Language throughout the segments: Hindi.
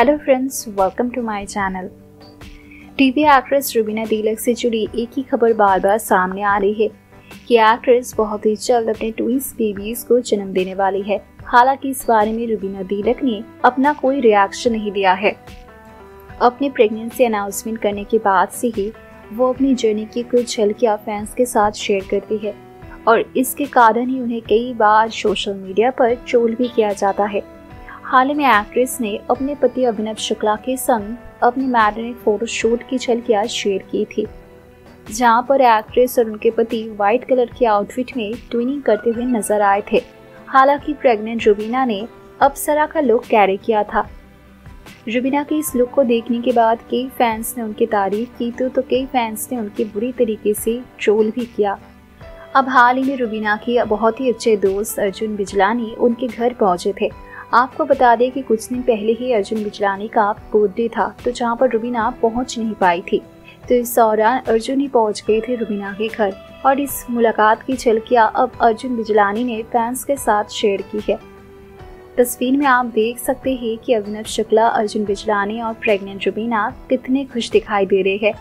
Hello friends welcome to my channel TV actress Rubina Dilaik से जुड़ी एक ही खबर बार बार सामने आ रही है कि एक्ट्रेस बहुत ही जल्द अपने ट्विंस बेबीज को जन्म देने वाली है। हालाँकि इस बारे में रुबीना दिलक ने अपना कोई रिएक्शन नहीं दिया है। अपनी प्रेगनेंसी अनाउंसमेंट करने के बाद से ही वो अपनी जर्नी की कुछ झलकियाँ फैंस के साथ शेयर करती है और इसके कारण ही उन्हें कई बार सोशल मीडिया पर ट्रोल भी किया जाता है। हाल ही में एक्ट्रेस ने अपने पति अभिनव शुक्ला के संग अपनी मैरिड फोटोशूट की झलकियाँ शेयर की थी जहाँ पर एक्ट्रेस और उनके पति व्हाइट कलर के आउटफिट में ट्विनिंग करते हुए नज़र आए थे। हालाँकि प्रेग्नेंट रुबीना ने अप्सरा का लुक कैरी किया था। रुबीना के इस लुक को देखने के बाद कई फैंस ने उनकी तारीफ़ की तो, तो कई फैंस ने उनकी बुरी तरीके से ट्रोल भी किया। अब हाल ही में रुबीना के बहुत ही अच्छे दोस्त अर्जुन बिजलानी उनके घर पहुँचे थे। आपको बता दें कि कुछ दिन पहले ही अर्जुन बिजलानी का बर्थडे था तो जहाँ पर रुबीना पहुँच नहीं पाई थी। तो इस दौरान अर्जुन ही पहुँच गए थे रुबीना के घर, और इस मुलाकात की झलकियाँ अब अर्जुन बिजलानी ने फैंस के साथ शेयर की है। तस्वीर में आप देख सकते हैं कि अभिनव शुक्ला, अर्जुन बिजलानी और प्रेग्नेंट रुबीना कितने खुश दिखाई दे रहे हैं।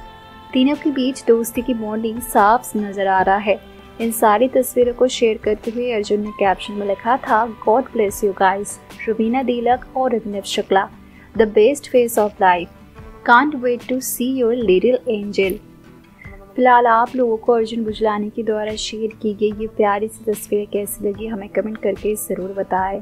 तीनों के बीच दोस्ती की बॉन्डिंग साफ़ नज़र आ रहा है। इन सारी तस्वीरों को शेयर करते हुए अर्जुन ने कैप्शन में लिखा था god bless you guys Rubina Dilaik और Abhinav Shukla the best phase of life can't wait to see your little angel फ़िलहाल आप लोगों को अर्जुन बुजलानी के द्वारा शेयर की गई ये प्यारी सी तस्वीरें कैसी लगी, हमें कमेंट करके ज़रूर बताएँ।